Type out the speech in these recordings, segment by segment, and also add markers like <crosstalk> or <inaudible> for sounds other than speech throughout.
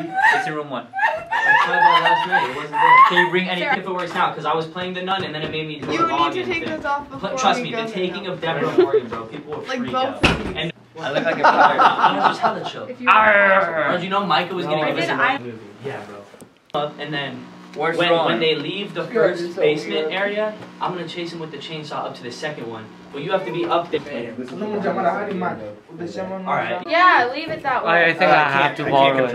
It's in room one. I tried that last night. It wasn't there. Can you bring any if it works now? Because I was playing the nun and then it made me do You a login need to take thing. those off before Pl- Trust we me, go the there, taking though. of Deborah Morgan, bro. People were Like freaked both out. of you. And I look like a brother. <laughs> I was just hella chill. If you Bro, did you know Micah was No, gonna I give us did, a I- movie? Yeah, bro. And then Where's when, Ron? when they leave the first so basement weird. area, I'm gonna chase them with the chainsaw up to the second one. But you have to be up there. Alright. Yeah, leave it that way. I, I think I, have to borrow it.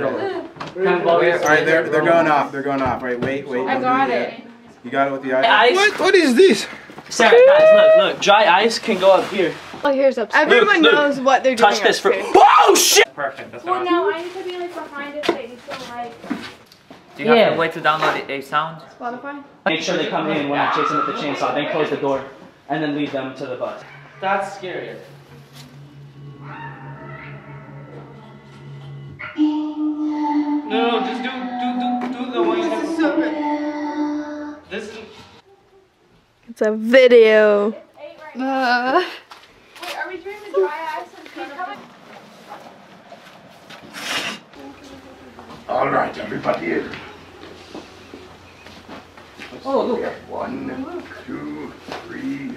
Alright, they're, they're going off. They're going off. Alright, wait, wait. I got it. You got it with the eye? Ice. What is this? Sarah, guys, look, look. Dry ice can go up here. Oh, here's up. Everyone Look, look. knows what they're doing Touch this for. upstairs. Oh shit! Perfect. That's Well, what no, I need to be like behind it so you feel like. Do you have Yeah. a way to download a, a sound? Spotify? Make sure they come in when I chase them with the chainsaw. Then close the door, and then lead them to the bus. That's scarier. No, no, just do do do do the one you This is so good. This is. It's a video. Uh, All right, everybody in. Oh look. One, oh, two, three,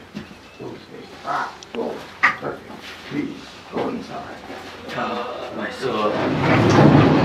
okay, ah, five, four, perfect. Please, go inside. Ah, my sword.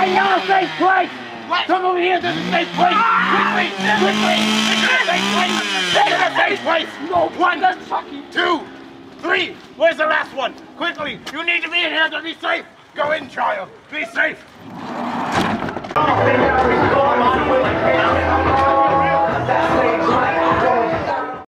Hey, y'all say place! What? Come over here, doesn't say place! Ah! Quickly! Quickly! It's gonna say place! It's gonna place! No, one, that's fucking two, three! Where's the last one? Quickly! You need to be in here to be safe! Go in, child! Be safe! Oh,